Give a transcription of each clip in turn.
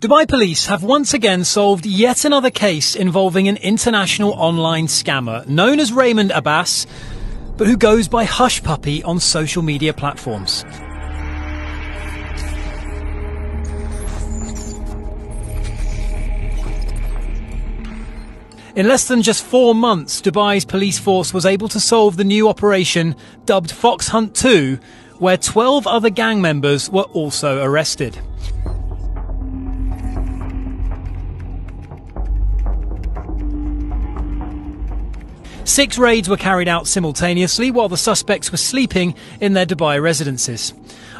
Dubai police have once again solved yet another case involving an international online scammer known as Raymond Abbas, but who goes by Hushpuppi on social media platforms. In less than just four months, Dubai's police force was able to solve the new operation dubbed Fox Hunt 2, where 12 other gang members were also arrested. Six raids were carried out simultaneously while the suspects were sleeping in their Dubai residences.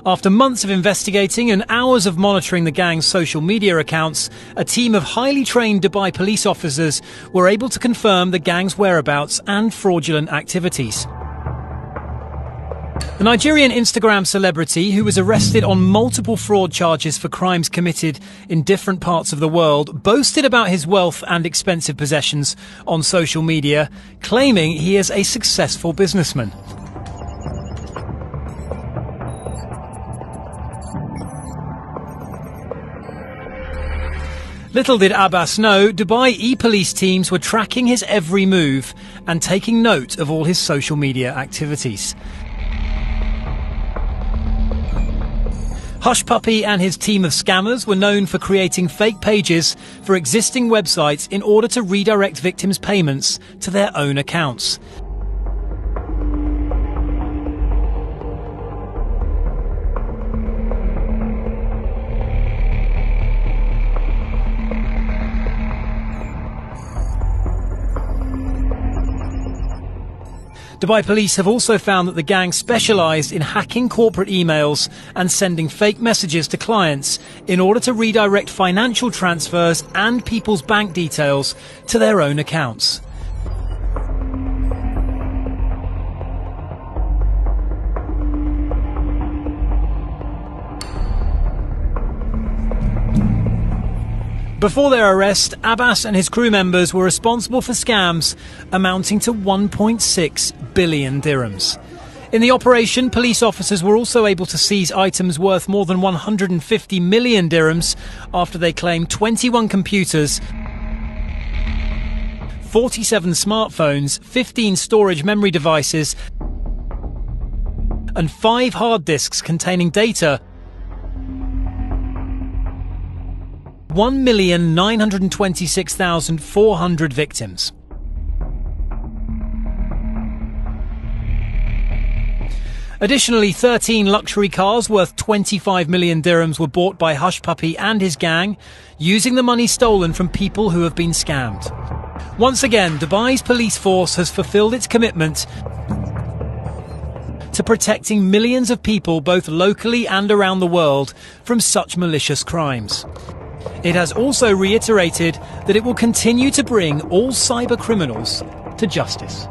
After months of investigating and hours of monitoring the gang's social media accounts, a team of highly trained Dubai police officers were able to confirm the gang's whereabouts and fraudulent activities. The Nigerian Instagram celebrity, who was arrested on multiple fraud charges for crimes committed in different parts of the world, boasted about his wealth and expensive possessions on social media, claiming he is a successful businessman. Little did Abbas know, Dubai e-police teams were tracking his every move and taking note of all his social media activities. Hushpuppi and his team of scammers were known for creating fake pages for existing websites in order to redirect victims' payments to their own accounts. Dubai police have also found that the gang specialised in hacking corporate emails and sending fake messages to clients in order to redirect financial transfers and people's bank details to their own accounts. Before their arrest, Abbas and his crew members were responsible for scams amounting to 1.6 billion dirhams. In the operation, police officers were also able to seize items worth more than 150 million dirhams after they claimed 21 computers, 47 smartphones, 15 storage memory devices, and five hard disks containing data 1,926,400 victims. Additionally, 13 luxury cars worth 25 million dirhams were bought by Hushpuppi and his gang, using the money stolen from people who have been scammed. Once again, Dubai's police force has fulfilled its commitment to protecting millions of people both locally and around the world from such malicious crimes. It has also reiterated that it will continue to bring all cyber criminals to justice.